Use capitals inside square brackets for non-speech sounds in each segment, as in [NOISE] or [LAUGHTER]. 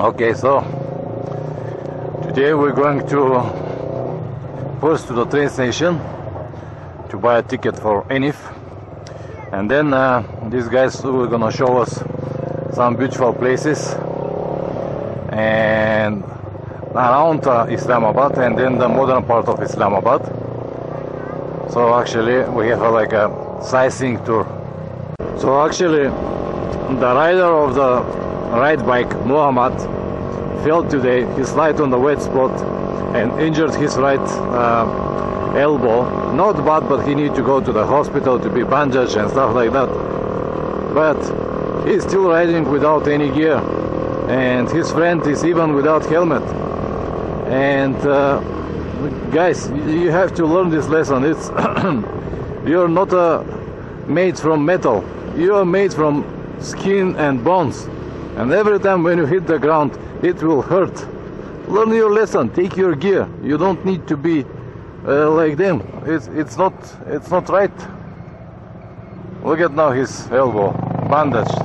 Okay, so today we're going to first to the train station to buy a ticket for Enif, and then uh, these guys were gonna show us some beautiful places and around uh, Islamabad and then the modern part of Islamabad. So actually we have a, like a sightseeing tour. So actually the rider of the ride bike, Muhammad, fell today. He slid on the wet spot and injured his right uh, elbow. Not bad, but he need to go to the hospital to be bandaged and stuff like that. But he's still riding without any gear, and his friend is even without helmet. And uh, guys, you have to learn this lesson. It's [CLEARS THROAT] you're not uh, made from metal. You are made from skin and bones. And every time when you hit the ground, it will hurt. Learn your lesson. Take your gear. You don't need to be uh, like them. It's it's not it's not right. Look at now his elbow bandaged.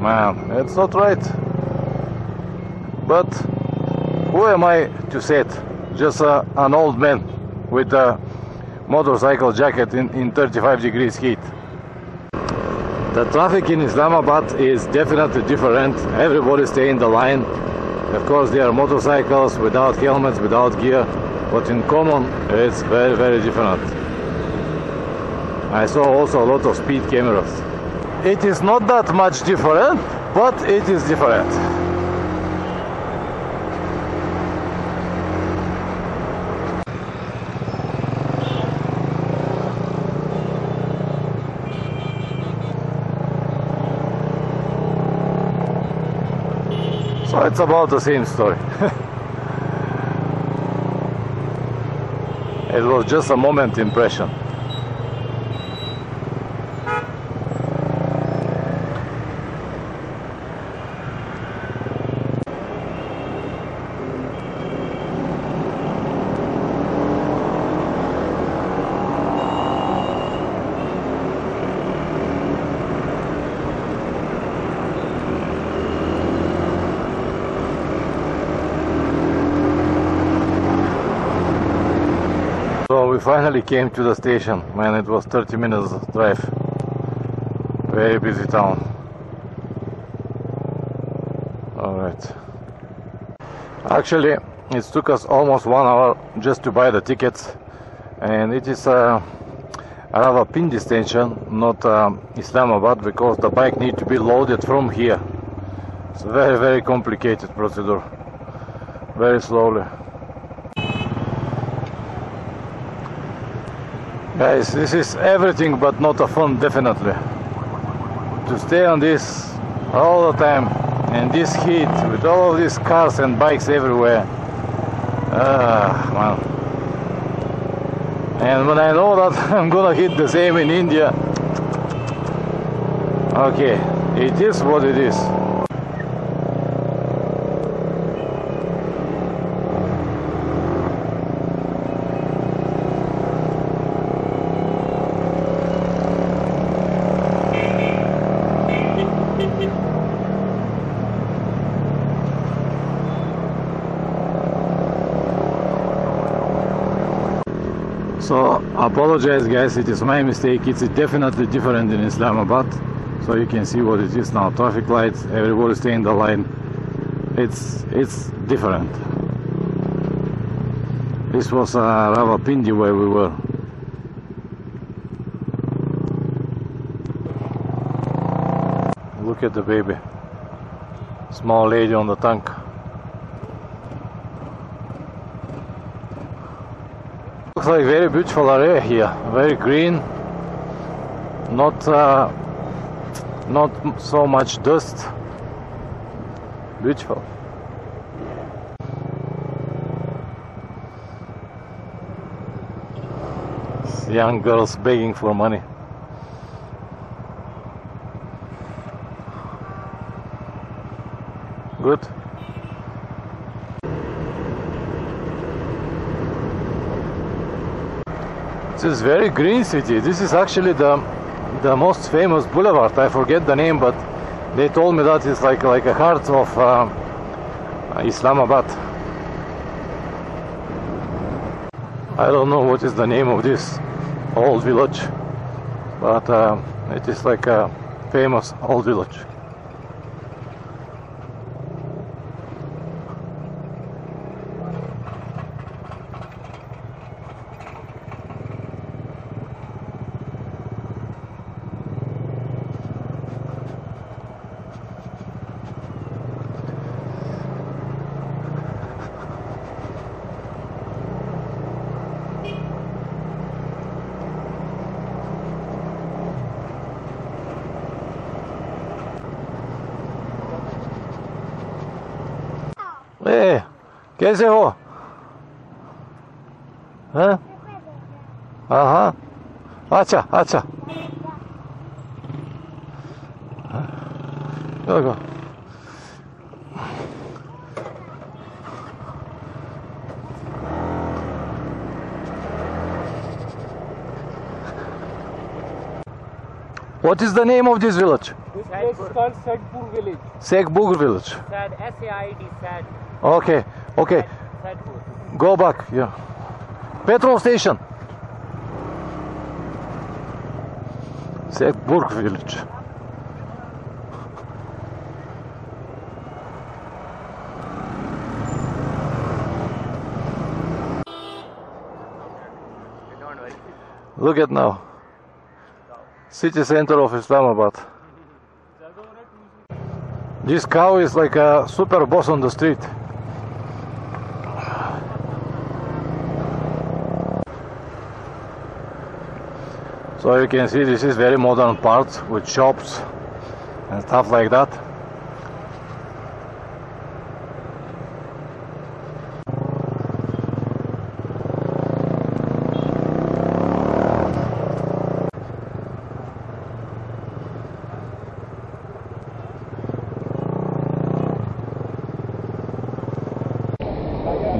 Man, it's not right. But who am I to say it? Just uh, an old man with a motorcycle jacket in, in 35 degrees heat. The traffic in Islamabad is definitely different. Everybody stay in the line. Of course, there are motorcycles without helmets, without gear, but in common, it's very, very different. I saw also a lot of speed cameras. It is not that much different, but it is different. It's about the same story. [LAUGHS] it was just a moment impression. We finally came to the station. Man, it was 30 minutes drive. Very busy town. Alright. Actually, it took us almost one hour just to buy the tickets. And it is a rather Rawalpindi station, not um, Islamabad, because the bike need to be loaded from here. It's a very, very complicated procedure. Very slowly. Guys, this is everything but not a fun, definitely. To stay on this all the time in this heat with all of these cars and bikes everywhere. Ah, man. And when I know that [LAUGHS] I'm gonna hit the same in India, okay, it is what it is. So apologize guys, it is my mistake. It's definitely different in Islamabad. So you can see what it is now. Traffic lights, everybody stay in the line. It's it's different. This was uh, Rawalpindi where we were. Look at the baby. Small lady on the tank. Looks like very beautiful area here. Very green. Not uh, not so much dust. Beautiful. Young girls begging for money. Good. Is very green city. This is actually the the most famous boulevard. I forget the name, but they told me that it's like like a heart of uh, Islamabad. I don't know what is the name of this old village, but uh, it is like a famous old village. कैसे हो हैं हाँ हाँ अच्छा अच्छा देखो What is the name of this village? This is called Saidpur village. Saidpur village. Sad, S-A-I-D, Sad. Okay okay. Go back, yeah. Petrol station. Sekburg village. Look at now. City center of Islamabad. This cow is like a super boss on the street. So you can see this is very modern part with shops and stuff like that.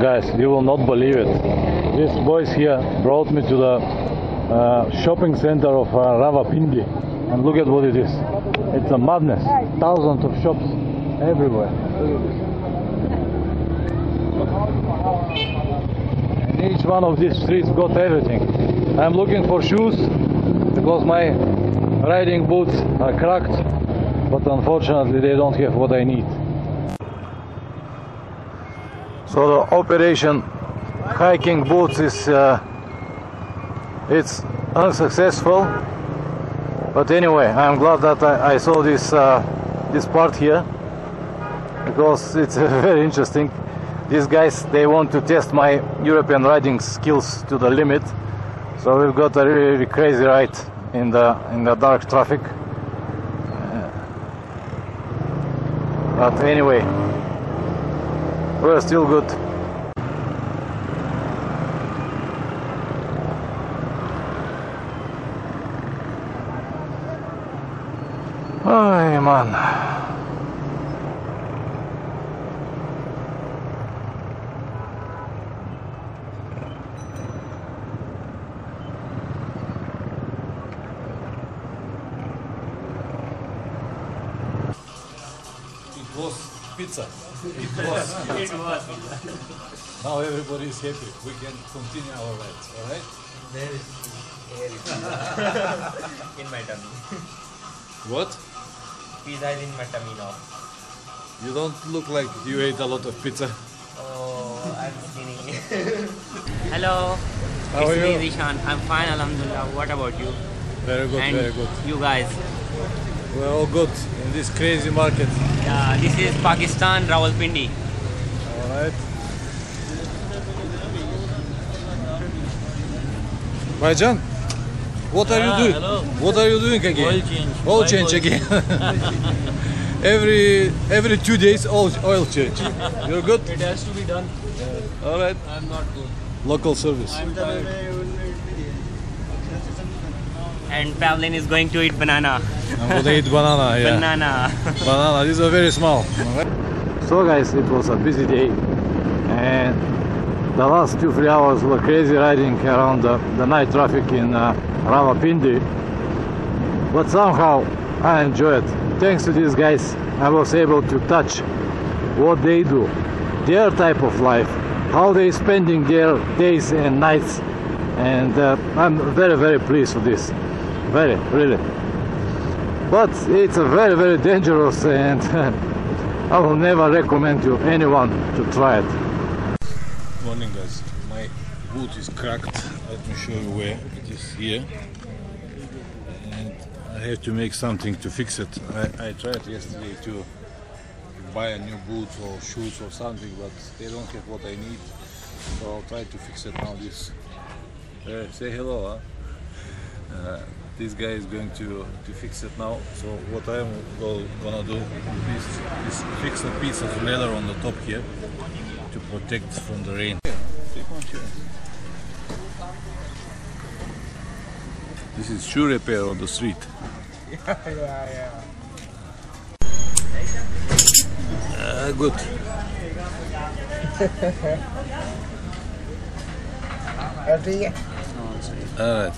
Guys, you will not believe it. These boys here brought me to the uh, shopping center of uh, Rawalpindi. And look at what it is. It's a madness. Thousands of shops everywhere. And each one of these streets got everything. I'm looking for shoes because my riding boots are cracked. But unfortunately, they don't have what I need. So the operation hiking boots is uh, it's unsuccessful. But anyway, I'm glad that I, I saw this uh, this part here because it's [LAUGHS] very interesting. These guys they want to test my European riding skills to the limit. So we've got a really, really crazy ride in the in the dark traffic. Uh, but anyway, we're still good. Ay. It was pizza. It was. It was. Now everybody is happy. We can continue our rides. All right? There is air in my tummy. What? Pizza is in now. You don't look like you ate a lot of pizza. Oh, I'm skinny. [LAUGHS] Hello. How it's are you? me, Zishan. I'm fine, Alhamdulillah. What about you? Very good, and very good. you guys? We're all good in this crazy market. Yeah, this is Pakistan, Rawalpindi. All right. Baijan, what are Ah, you doing? hello. What are you doing again? Oil change. Oil Why change oil again. [LAUGHS] every every two days, oil oil change. You're good. It has to be done. All right. I'm not good. Local service. I'm tired. And Pavlin is going to eat banana. I'm gonna eat banana. Yeah. Banana. Banana. These are very small. So guys, it was a busy day and the last two three hours were crazy riding around the, the night traffic in uh, Rawalpindi. But somehow I enjoy it. Thanks to these guys, I was able to touch what they do, their type of life, how they spending their days and nights, and uh, I'm very very pleased with this. Very, really. But it's a very very dangerous and [LAUGHS] I will never recommend to anyone to try it. Morning guys, my boot is cracked. Let me show you where is here. And I have to make something to fix it. I, I tried yesterday to buy a new boots or shoes or something, but they don't have what I need. So I'll try to fix it now. This uh, say hello. Huh? Uh, this guy is going to, to fix it now. So what I'm go, gonna do is, is fix a piece of leather on the top here to protect from the rain one chair. This is shoe repair on the street. yeah, yeah. Uh, good. [LAUGHS] Everything. Alright.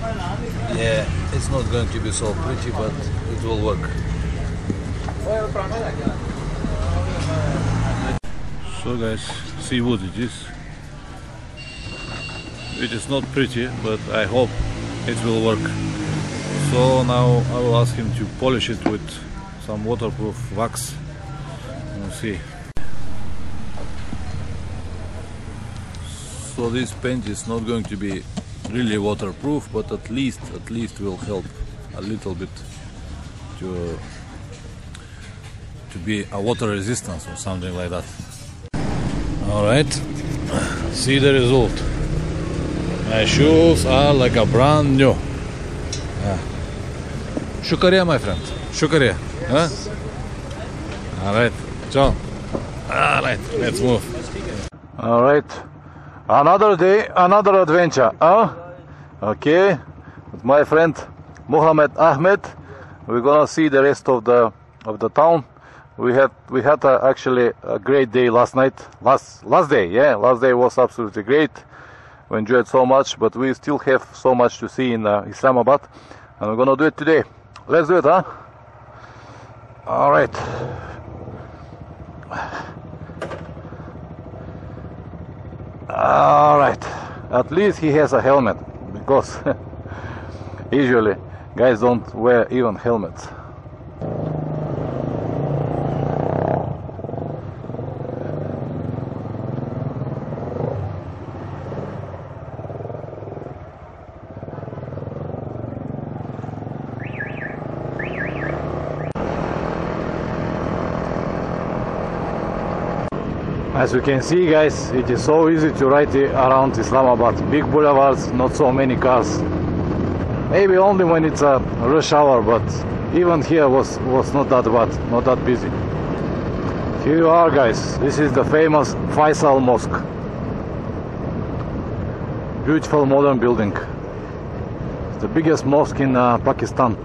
Yeah, it's not going to be so pretty, but it will work. So guys, see what it is. It is not pretty, but I hope it will work. So now I will ask him to polish it with some waterproof wax. We'll see. So this paint is not going to be really waterproof, but at least at least will help a little bit to to be a water resistance or something like that. All right, see the result. My shoes are like a brand new. Yeah. My friend. Shukariya. Huh? All right, John. All right, let's move. All right, another day, another adventure. Huh? Okay, with my friend Mohammed Ahmed, we're gonna see the rest of the of the town. We had we had a, actually a great day last night. Last last day, yeah, last day was absolutely great. We enjoyed so much, but we still have so much to see in uh, Islamabad, and we're gonna do it today. Let's do it, huh? All right. All right. At least he has a helmet because [LAUGHS] usually guys don't wear even helmets. As you can see guys, it is so easy to ride around Islamabad. Big boulevards, not so many cars. Maybe only when it's a rush hour, but even here was, was not that bad, not that busy. Here you are guys, this is the famous Faisal Mosque. Beautiful modern building. It's the biggest mosque in uh, Pakistan.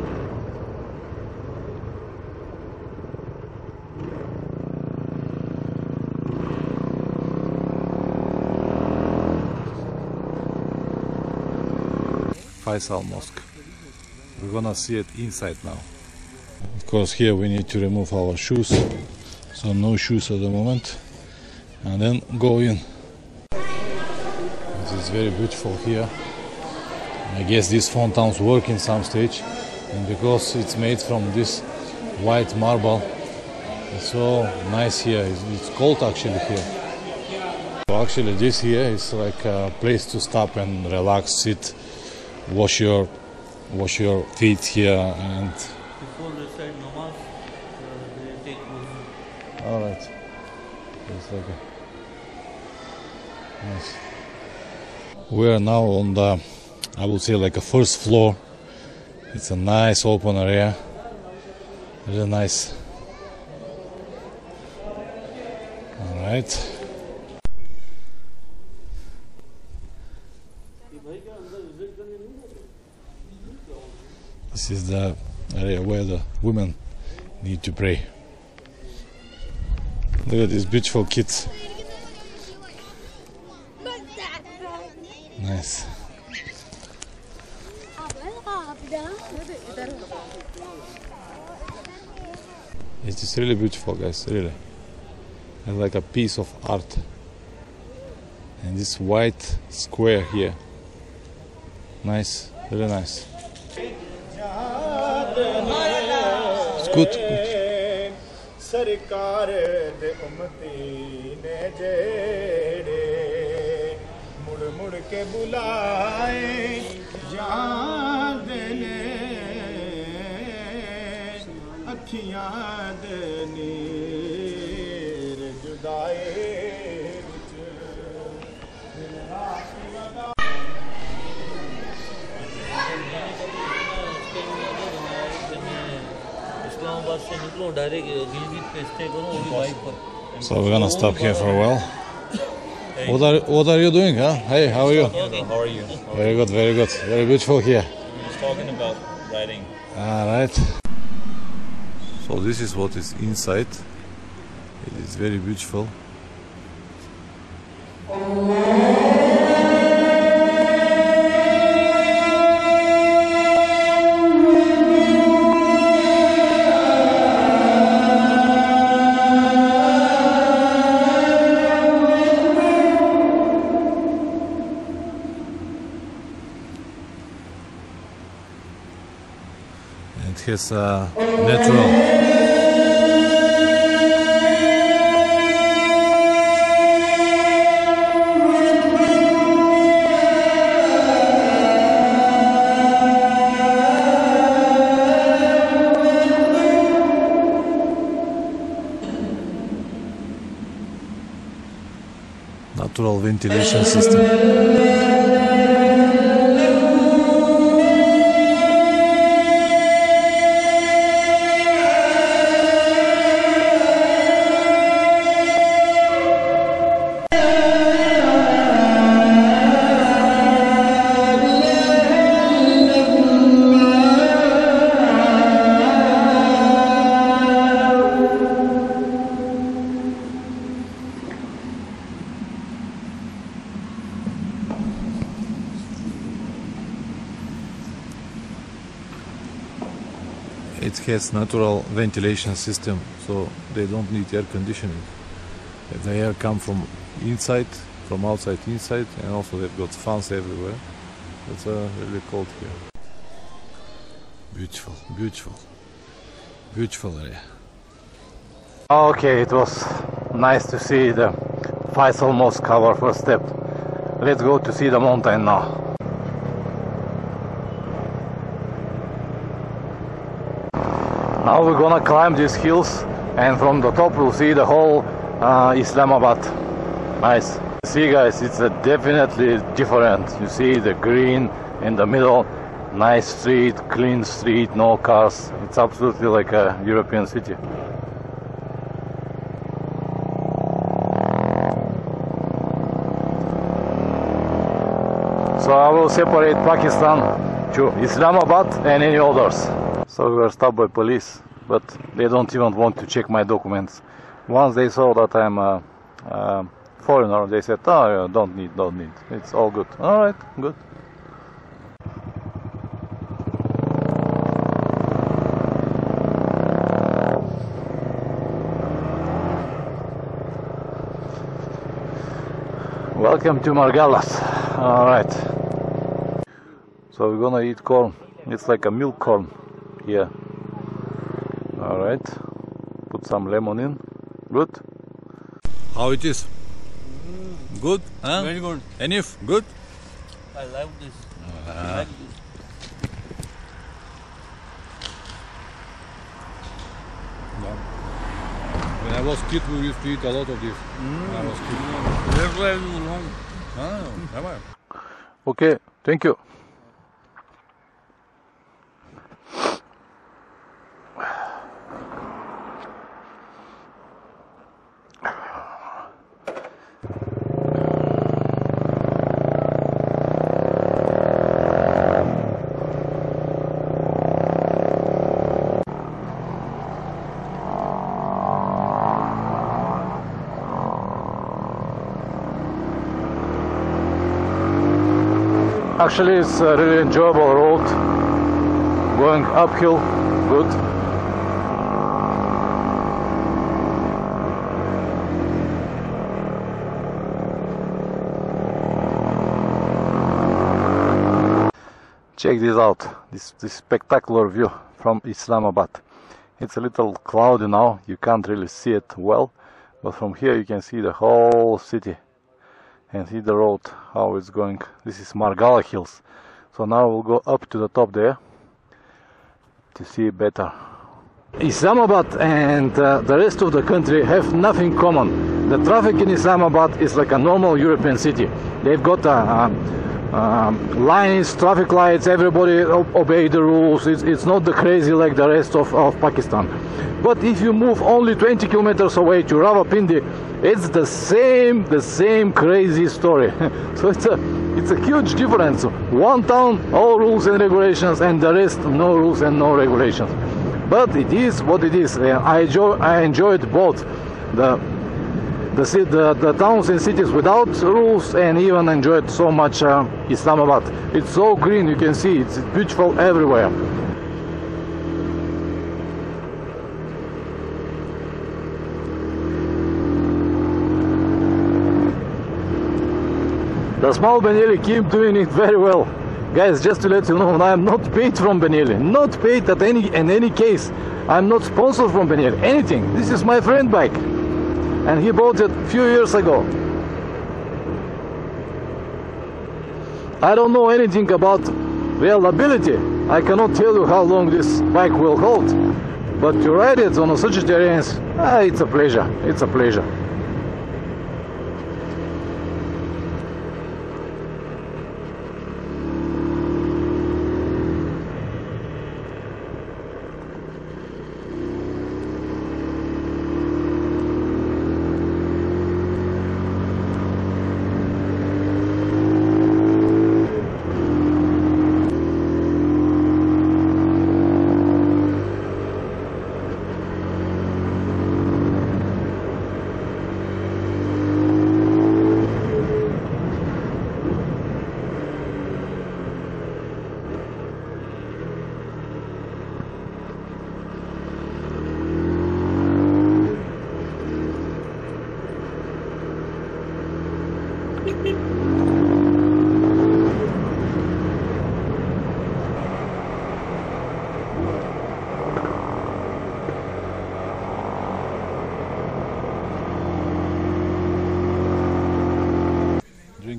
Faisal Mosque. We're gonna see it inside now. Of course, here we need to remove our shoes, so no shoes at the moment, and then go in. It is very beautiful here. I guess these fountains work in some stage, and because it's made from this white marble, it's so nice here. It's, it's cold actually here. So actually, this here is like a place to stop and relax, sit, wash your wash your feet here and Before said namaz, uh, they take wuzu. all right it's a nice We are now on the, I would say, like a first floor. It's a nice open area. Really nice. All right. This is the area where the women need to pray. Look at these beautiful kids. Nice. It is really beautiful, guys. Really, and like a piece of art. And this white square here, nice, really nice. कुत सरकार दे ने जेड़े मुड़ मुड़ के बुलाए So we're gonna stop here for a while. What are what are you doing, huh? Hey, how are you? How are you? Very good, very good, very beautiful here. We're just talking about riding. All right. So this is what is inside. It is very beautiful. Has a uh, natural natural ventilation system. Natural ventilation system, so they don't need air conditioning. The air come from inside, from outside inside, and also they've got fans everywhere. It's uh, really cold here. Beautiful, beautiful, beautiful area. Okay, it was nice to see the Faisal Mosque our first step. Let's go to see the mountain now. Now we're gonna climb these hills and from the top we'll see the whole uh, Islamabad. Nice. See guys, it's definitely different. You see the green in the middle, nice street, clean street, no cars. It's absolutely like a European city. So I will separate Pakistan to Islamabad and any others. So we were stopped by police, but they don't even want to check my documents. Once they saw that I'm a, a foreigner, they said, "Oh, don't need, don't need. It's all good." All right, good. Welcome to Margalas. All right. So we're gonna eat corn. It's like a milk corn here. All right. Put some lemon in. Good. How it is? Good? Huh? Very good. Enif, good? I love this. I like this. When I was kid, we used to eat a lot of this. When I was kid. Ah, never. Okay, thank you. Actually, it's a really enjoyable road. Going uphill, good. Check this out, this, this spectacular view from Islamabad. It's a little cloudy now, you can't really see it well, but from here you can see the whole city and see the road how it's going. This is Margala Hills. So now we'll go up to the top there to see better. Islamabad and uh, the rest of the country have nothing common. The traffic in Islamabad is like a normal European city. They've got uh, um, lines, traffic lights, everybody obey the rules. It's, it's not the crazy like the rest of, of Pakistan. But if you move only 20 kilometers away to Rawalpindi, it's the same, the same crazy story. [LAUGHS] so it's a, it's a huge difference. One town, all rules and regulations, and the rest, no rules and no regulations. But it is what it is. I enjoy, I enjoyed both the the, the, the, towns and cities without rules and even enjoyed so much uh, Islamabad. It's so green, you can see, it's beautiful everywhere. The small Benelli keep doing it very well. Guys, just to let you know, I am not paid from Benelli. Not paid at any in any case. I'm not sponsored from Benelli. Anything. This is my friend bike and he bought it a few years ago. I don't know anything about reliability. I cannot tell you how long this bike will hold, but to ride it on such terrains, ah, it's a pleasure. It's a pleasure.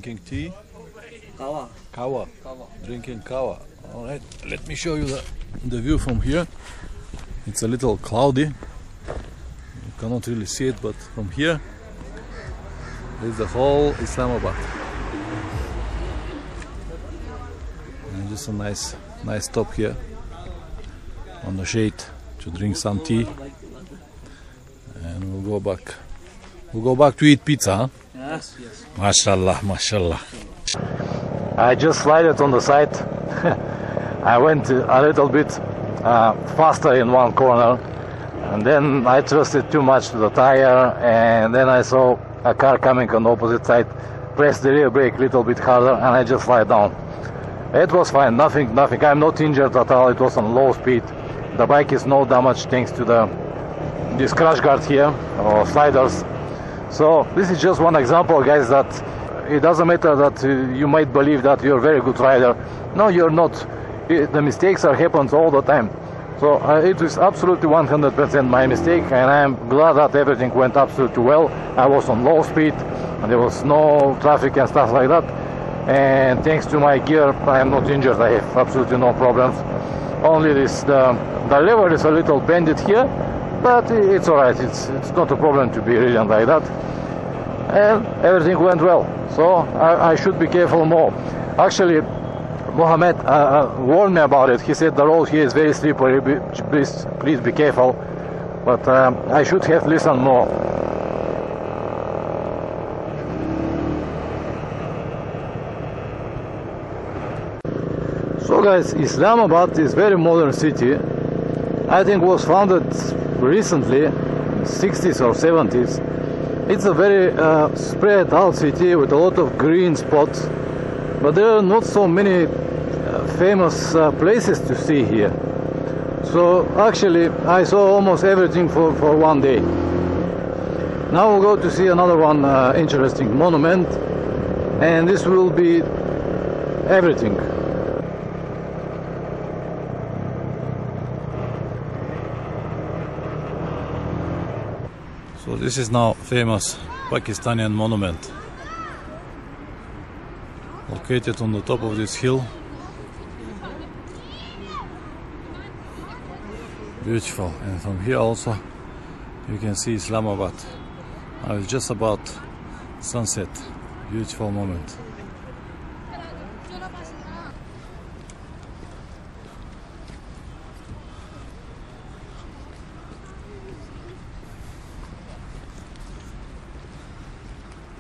Drinking tea? Kawa. Kawa. Kawa. Drinking kawa. All right. Let me show you the, the view from here. It's a little cloudy. You cannot really see it, but from here is the whole Islamabad. And just a nice, nice stop here on the shade to drink some tea, and we'll go back. We'll go back to eat pizza. Huh? Yes, yes. Mashallah, mashallah. I just slid it on the side. [LAUGHS] I went a little bit uh, faster in one corner, and then I trusted too much to the tire, and then I saw a car coming on the opposite side. Pressed the rear brake a little bit harder, and I just slid down. It was fine, nothing, nothing. I'm not injured at all. It was on low speed. The bike is no damage thanks to the this crash guard here or sliders. So this is just one example, guys, that it doesn't matter that you might believe that you're a very good rider. No, you're not. The mistakes are happens all the time. So uh, it was absolutely 100% my mistake, and I'm glad that everything went absolutely well. I was on low speed, and there was no traffic and stuff like that. And thanks to my gear, I am not injured. I have absolutely no problems. Only this the, the lever is a little bended here, but it's alright. It's it's not a problem to be ridden like that. And everything went well. So I, I should be careful more. Actually, Mohammed uh, uh, warned me about it. He said the road here is very slippery. Please, please be careful. But um, I should have listened more. So guys, Islamabad is very modern city. I think was founded recently, 60s or 70s. It's a very uh, spread out city with a lot of green spots, but there are not so many uh, famous uh, places to see here. So actually, I saw almost everything for, for one day. Now we'll go to see another one uh, interesting monument, and this will be everything. So this is now famous Pakistani monument located on the top of this hill. Beautiful, and from here also you can see Islamabad. Now it's just about sunset. Beautiful moment.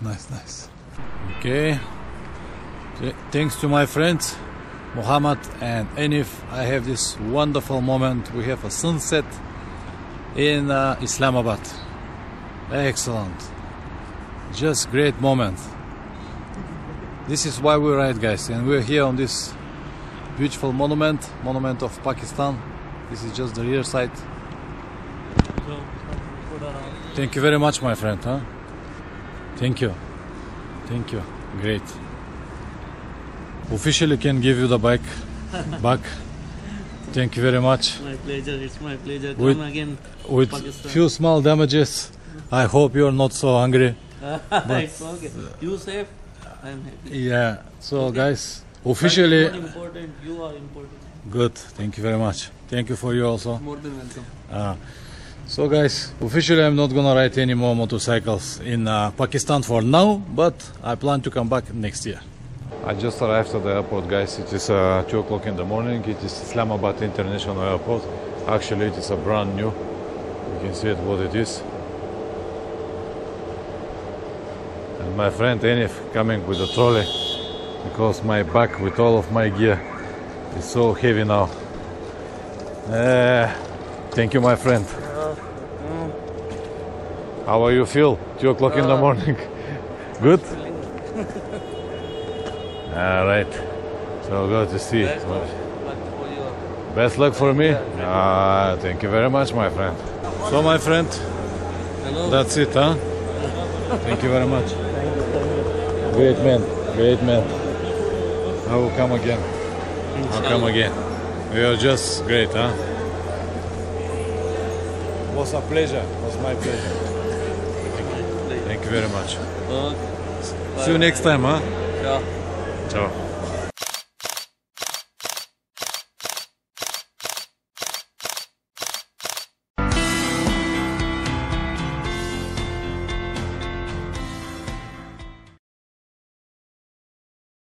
Nice, nice. Okay. Th- Thanks to my friends Muhammad and Enif, I have this wonderful moment. We have a sunset in uh, Islamabad. Excellent. Just great moment. This is why we ride, guys, and we're here on this beautiful monument, monument of Pakistan. This is just the rear side. Thank you very much, my friend. Huh? Thank you. Thank you. Great. Officially can give you the bike [LAUGHS] back. Thank you very much. My pleasure. It's my pleasure. With- again. With Pakistan. few small damages, I hope you're not so hungry. [LAUGHS] it's okay. You safe. I'm happy. Yeah. So, Okay. guys, officially important. You are important. good. Thank you very much. Thank you for you also. More than welcome. Uh, so, guys, officially, I'm not gonna ride any more motorcycles in uh, Pakistan for now, but I plan to come back next year. I just arrived at the airport, guys. It is uh, 2 o'clock in the morning. It is Islamabad International Airport. Actually, it is a brand new. You can see it what it is. And my friend Enif coming with a trolley because my bag with all of my gear is so heavy now. Uh, thank you, my friend. How are you feel? Two o'clock in the morning. [LAUGHS] Good. All right. So good to see. Best luck for you. Best luck for me. Ah, thank you very much, my friend. So, my friend, Hello. that's it, huh? Thank you very much. Great man, great man. I will come again. I'll come again. You are just great, huh? It Was a pleasure. It Was my pleasure. Thank you very much. Okay. See you next time, huh? Yeah. Ciao.